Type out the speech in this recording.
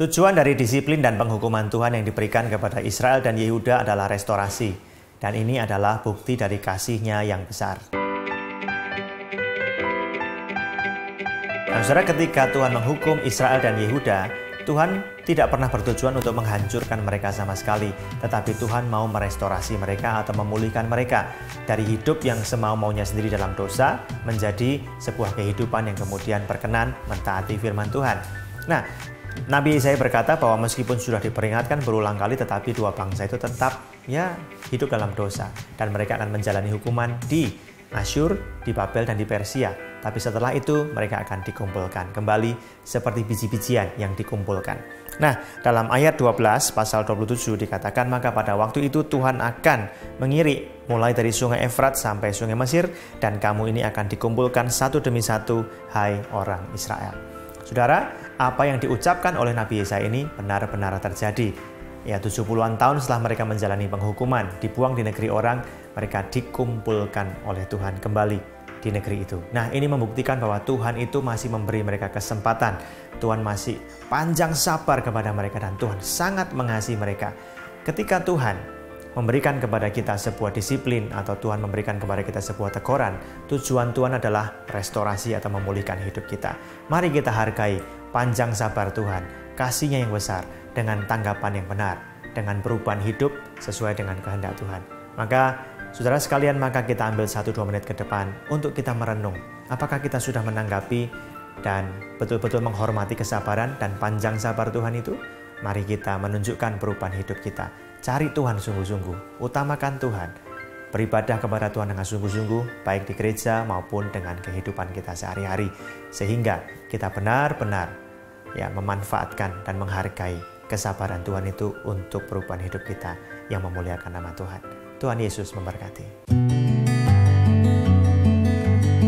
Tujuan dari disiplin dan penghukuman Tuhan yang diberikan kepada Israel dan Yehuda adalah restorasi. Dan ini adalah bukti dari kasihnya yang besar. Nah, saudara ketika Tuhan menghukum Israel dan Yehuda, Tuhan tidak pernah bertujuan untuk menghancurkan mereka sama sekali, tetapi Tuhan mau merestorasi mereka atau memulihkan mereka dari hidup yang semau-maunya sendiri dalam dosa menjadi sebuah kehidupan yang kemudian berkenan mentaati firman Tuhan. Nah, Nabi Yesaya berkata bahwa meskipun sudah diperingatkan berulang kali tetapi dua bangsa itu tetap ya hidup dalam dosa dan mereka akan menjalani hukuman di Asyur, di Babel dan di Persia. Tapi setelah itu mereka akan dikumpulkan kembali seperti biji-bijian yang dikumpulkan. Nah, dalam ayat 12 pasal 27 dikatakan maka pada waktu itu Tuhan akan mengirik mulai dari sungai Efrat sampai sungai Mesir dan kamu ini akan dikumpulkan satu demi satu hai orang Israel. Saudara, apa yang diucapkan oleh Nabi Yesaya ini benar-benar terjadi. Ya, 70-an tahun setelah mereka menjalani penghukuman, dibuang di negeri orang, mereka dikumpulkan oleh Tuhan kembali di negeri itu. Nah, ini membuktikan bahwa Tuhan itu masih memberi mereka kesempatan. Tuhan masih panjang sabar kepada mereka dan Tuhan sangat mengasihi mereka. Ketika Tuhan memberikan kepada kita sebuah disiplin atau Tuhan memberikan kepada kita sebuah teguran, tujuan Tuhan adalah restorasi atau memulihkan hidup kita. Mari kita hargai panjang sabar Tuhan, kasihnya yang besar, dengan tanggapan yang benar, dengan perubahan hidup sesuai dengan kehendak Tuhan. Maka saudara sekalian, maka kita ambil 1-2 menit ke depan untuk kita merenung. Apakah kita sudah menanggapi dan betul-betul menghormati kesabaran dan panjang sabar Tuhan itu? Mari kita menunjukkan perubahan hidup kita. Cari Tuhan sungguh-sungguh, utamakan Tuhan, beribadah kepada Tuhan dengan sungguh-sungguh, baik di gereja maupun dengan kehidupan kita sehari-hari, sehingga kita benar-benar ya memanfaatkan dan menghargai kesabaran Tuhan itu untuk perubahan hidup kita yang memuliakan nama Tuhan. Tuhan Yesus memberkati.